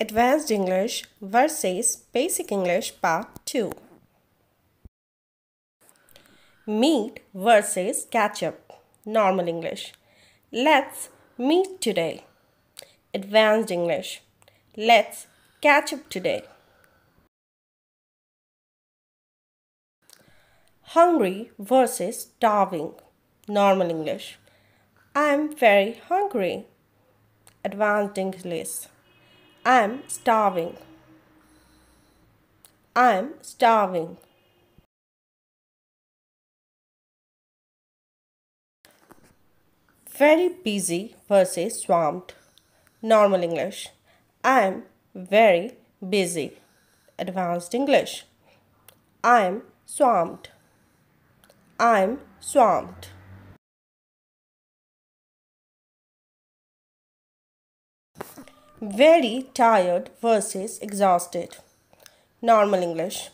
Advanced English versus Basic English Part 2 Meet versus catch up. Normal English. Let's meet today. Advanced English. Let's catch up today. Hungry versus starving. Normal English. I'm very hungry. Advanced English. I'm starving. I'm starving. Very busy versus swamped. Normal English. I'm very busy. Advanced English. I'm swamped. I'm swamped. Very tired versus exhausted. Normal English.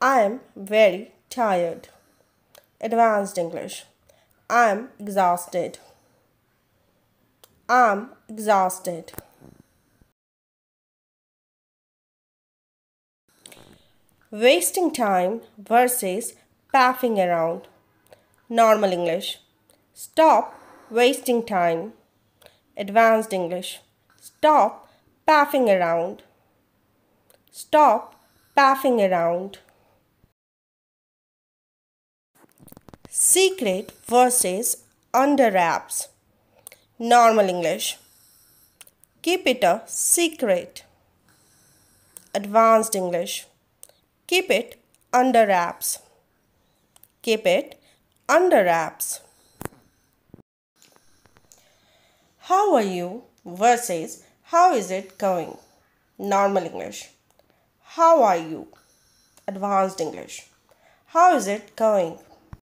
I am very tired. Advanced English. I am exhausted. I'm exhausted. Wasting time versus paffing around. Normal English. Stop wasting time. Advanced English. Stop paffing around. Stop paffing around. Secret versus under wraps. Normal English. Keep it a secret. Advanced English. Keep it under wraps. Keep it under wraps. How are you versus how is it going? Normal English. How are you? Advanced English. How is it going?